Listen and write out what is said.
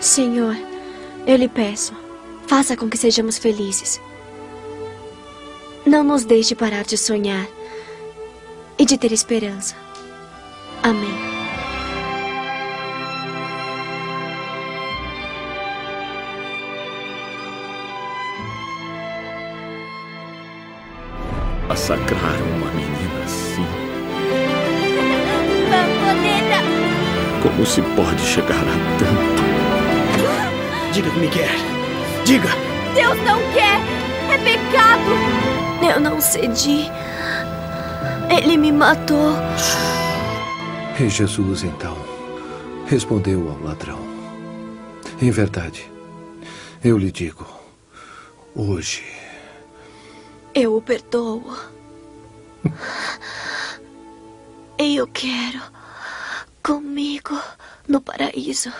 Senhor, eu lhe peço, faça com que sejamos felizes. Não nos deixe parar de sonhar e de ter esperança. Amém. Massacraram uma menina assim. Como se pode chegar a tanto? Diga o que me quer. Diga! Deus não quer! É pecado! Eu não cedi. Ele me matou. E Jesus, então, respondeu ao ladrão: Em verdade, eu lhe digo, hoje. Eu o perdoo. E eu quero comigo no paraíso.